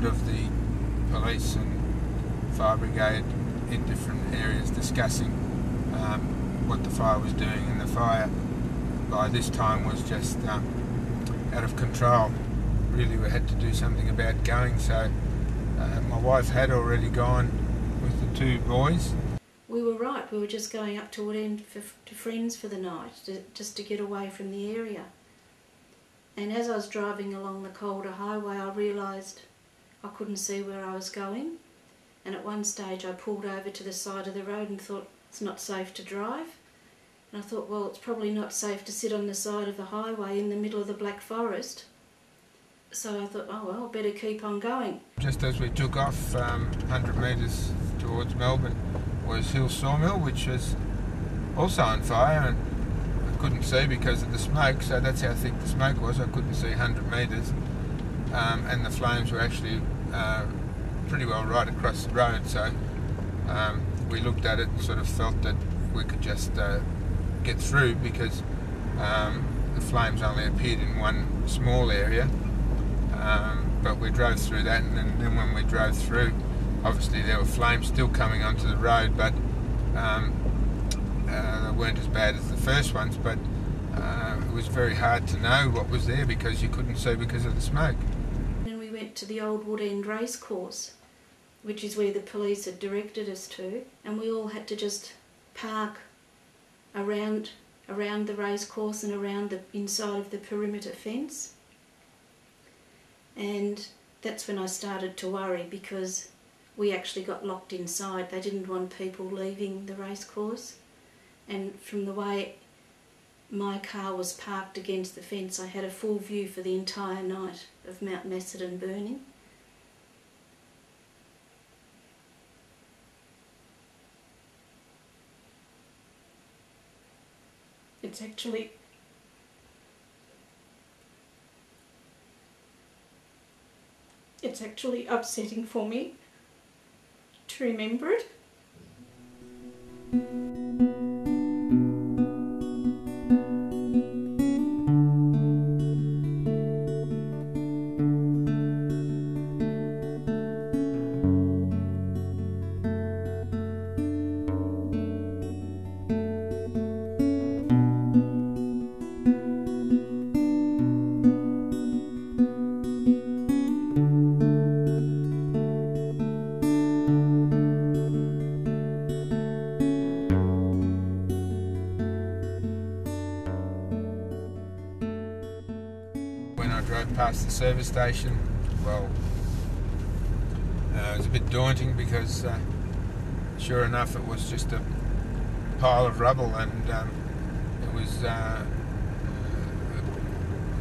police and fire brigade in different areas discussing um, what the fire was doing, and the fire by this time was just um, out of control. Really, we had to do something about going. So, uh, my wife had already gone with the two boys. We were right. We were just going up to Woodend for, to friends for the night, to, just to get away from the area. And as I was driving along the Calder Highway, I realised I couldn't see where I was going. And at one stage, I pulled over to the side of the road and thought it's not safe to drive. And I thought, well, it's probably not safe to sit on the side of the highway in the middle of the Black Forest. So I thought, oh well, better keep on going. Just as we took off um, 100 metres towards Melbourne was Hill Sawmill, which was also on fire and I couldn't see because of the smoke, so that's how thick the smoke was. I couldn't see 100 metres. Um, and the flames were actually uh, pretty well right across the road, so um, we looked at it and sort of felt that we could just uh, get through because um, the flames only appeared in one small area. Um, but we drove through that, and then, then, when we drove through, obviously there were flames still coming onto the road, but um, uh, they weren't as bad as the first ones. But uh, it was very hard to know what was there because you couldn't see because of the smoke. To the old Woodend racecourse, which is where the police had directed us to, and we all had to just park around around the racecourse and around the inside of the perimeter fence. And that's when I started to worry because we actually got locked inside. They didn't want people leaving the racecourse. And from the way my car was parked against the fence, I had a full view for the entire night of Mount Macedon burning. It's actually it's actually upsetting for me to remember it. Drove past the service station. Well, uh, it was a bit daunting because, uh, sure enough, it was just a pile of rubble, and um, it was uh,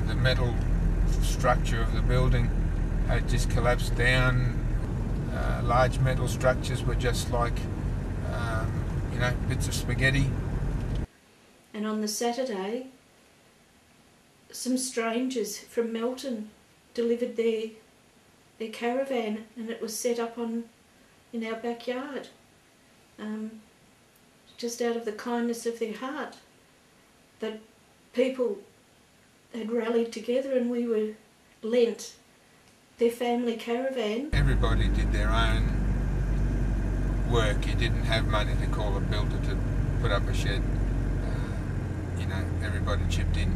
the metal structure of the building had just collapsed down. Uh, large metal structures were just like, um, you know, bits of spaghetti. And on the Saturday, some strangers from Melton delivered their their caravan and it was set up on in our backyard um, just out of the kindness of their heart that people had rallied together and we were lent their family caravan. Everybody did their own work. You didn't have money to call a builder to put up a shed. Uh, you know, everybody chipped in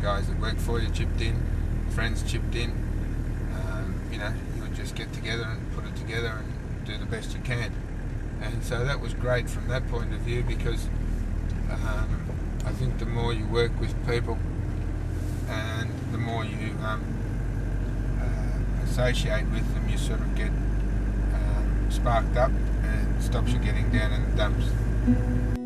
guys that work for you chipped in, friends chipped in. Um, you know, you would just get together and put it together and do the best you can. And so that was great from that point of view because um, I think the more you work with people and the more you um, uh, associate with them, you sort of get um, sparked up and stops you getting down in the dumps.